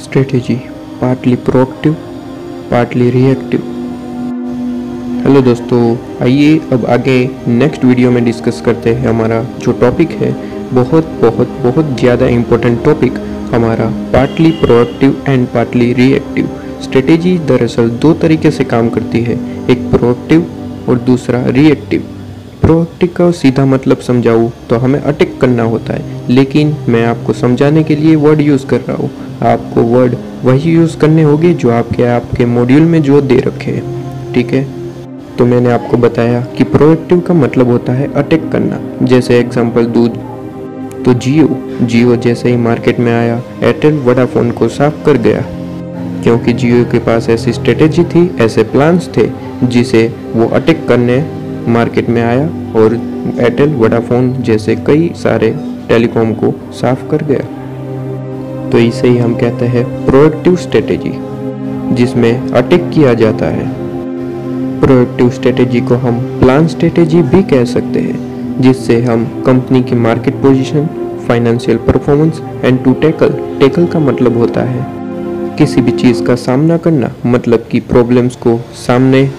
strategy, partly proactive, partly reactive. Hello दोस्तों, आइए अब आगे नेक्स्ट वीडियो में डिस्कस करते हैं हमारा जो टॉपिक है, बहुत बहुत बहुत ज़्यादा इम्पोर्टेंट टॉपिक हमारा partly proactive and partly reactive strategy दरअसल दो तरीके से काम करती है, एक प्रोएक्टिव और दूसरा रिएक्टिव प्रोएक्टिव का सीधा मतलब समझाऊँ तो हमें अटैक करना होता है। लेकिन मैं आपको समझाने के लिए वर्ड यूज़ कर रहा हूँ। आपको वर्ड वही यूज़ करने होंगे जो आपके आपके मॉड्यूल में जो दे रखे हैं। ठीक है? तो मैंने आपको बताया कि प्रोएक्टिव का मतलब होता है अटैक करना। जैसे एग्जांपल दूध। तो जियो जियो जैसे ही मार्केट में आया एयरटेल वोडाफोन को साफ़ कर गया। क्योंकि जियो के पास ऐसी स्ट्रेटेजी थी, ऐसे प्लान्स थे, जिसे वो अटैक करने मार्केट में आया और एयरटेल वोडाफोन जैसे कई सारे टेलीकॉम को साफ़ कर गया। तो इसे ही हम कहते हैं प्रोएक्टिव स्ट्रेटेजी, जिसमें अटैक किया जाता है। प्रोएक्टिव स्ट्रेटेजी को हम प्लान स्ट्रेटेजी भी कह सकते हैं, जिससे हम कंपनी की market position, financial performance and to tackle tackle का मतलब होता है। किसी भी चीज़ का सामना करना मतलब कि प्रॉब्लम्स को सामने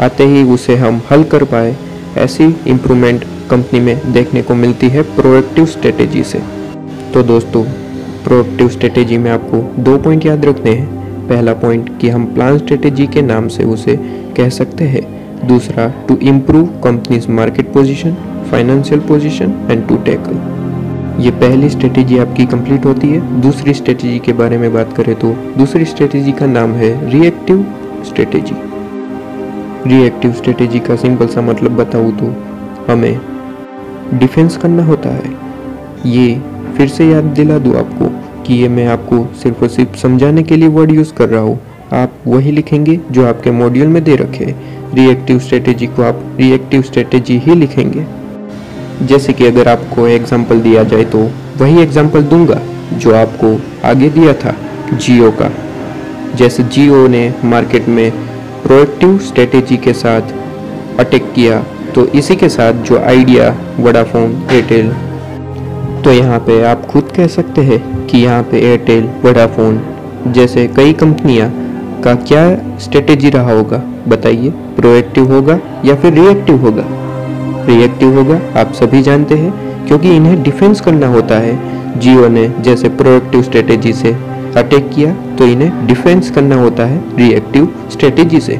आते ही उसे हम हल कर पाए। ऐसी इम्प्रूवमेंट कंपनी में देखने को मिलती है प्रोएक्टिव स्ट्रेटेजी से। तो दोस्तों प्रोएक्टिव स्ट्रेटेजी में आपको दो पॉइंट याद रखने हैं। पहला पॉइंट कि हम प्लान स्ट्रेटेजी के नाम से उसे कह सकते हैं। दूसरा to improve company's market position financial position and to tackle ये पहली स्ट्रेटेजी आपकी कंप्लीट होती है। दूसरी स्ट्रेटेजी के बारे में बात करें तो दूसरी स्ट्रेटेजी का नाम है रिएक्टिव स्ट्रेटेजी रिएक्टिव स्ट्रेटेजी का सिंपल सा मतलब बताऊँ तो हमें डिफेंस करना होता है। ये फिर से याद दिला दूँ आपको कि ये मैं आपको सिर्फ़ और सिर्फ़ समझाने के लिए वर्ड यूज़ कर रहा हूँ। आप वही लिखेंगे जो आपके मॉड्यूल में दे रखे रिएक्टिव स्ट्रेटेजी को आप रिएक्टिव स्ट्रेटेजी ही लिखेंगे। जैसे कि अगर आपको एग्ज़ाम्पल दिया जाए तो वही एग्ज़ाम्पल दूँगा जो आपको आगे दिया था जियो का। जैसे जियो ने मार्केट में प्रोएक्टिव स्ट्रेटेजी के साथ अटैक किया तो इसी के साथ जो आइडिया वोडाफोन एयरटेल तो यहाँ पे आप खुद कह सकते हैं कि यहाँ पे एयरटेल वोडाफोन जैसे कई कंपनियाँ का क्या स्ट्रेटेजी रहा होगा, बताइए। प्रोएक्टिव होगा या फिर रिएक्टिव होगा? रिएक्टिव होगा, आप सभी जानते हैं, क्योंकि इन्हें डिफेंस करना होता है। जियो ने जैसे प्रोएक्टिव स्ट्रेटेजी से अटैक किया तो इन्हें डिफेंस करना होता है रिएक्टिव स्ट्रेटेजी से।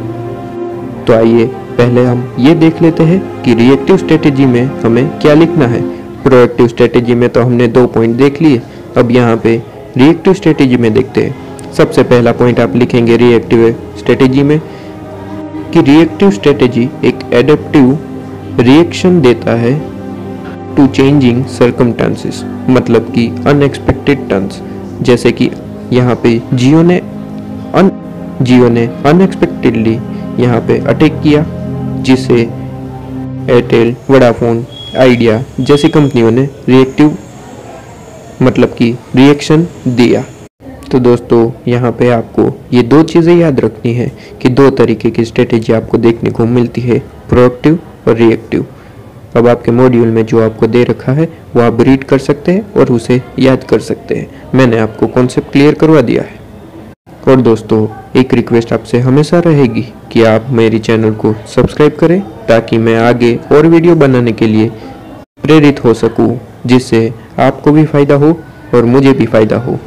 तो आइए, पहले हम ये देख लेते हैं कि रिएक्टिव स्ट्रेटेजी में हमें क्या लिखना है। प्रोएक्टिव स्ट्रेटेजी में तो हमने दो पॉइंट देख लिए। अब यहाँ पे रिएक्टिव स्ट्रेटेजी में देखते हैं। सबसे पहला पॉइंट आप लिखेंगे रिएक्टिव स्ट्रेटेजी में कि रिएक्टिव स्ट्रेटेजी एक एडेप्टिव रिएक्शन देता है टू चेंजिंग सर्कमटांसिस मतलब कि अनएक्सपेक्टेड टर्न्स जैसे कि यहाँ पे जियो ने अन, जियो ने अनएक्सपेक्टेडली यहाँ पे अटैक किया, जिसे एयरटेल वोडाफोन आइडिया जैसी कंपनियों ने रिएक्टिव मतलब कि रिएक्शन दिया। तो दोस्तों, यहाँ पे आपको ये दो चीज़ें याद रखनी है कि दो तरीके की स्ट्रेटेजी आपको देखने को मिलती है प्रोएक्टिव और रिएक्टिव अब आपके मॉड्यूल में जो आपको दे रखा है, वो आप रीड कर सकते हैं और उसे याद कर सकते हैं। मैंने आपको कॉन्सेप्ट क्लियर करवा दिया है। और दोस्तों, एक रिक्वेस्ट आपसे हमेशा रहेगी कि आप मेरी चैनल को सब्सक्राइब करें ताकि मैं आगे और वीडियो बनाने के लिए प्रेरित हो सकूँ, जिससे आपको भी फ़ायदा हो और मुझे भी फ़ायदा हो।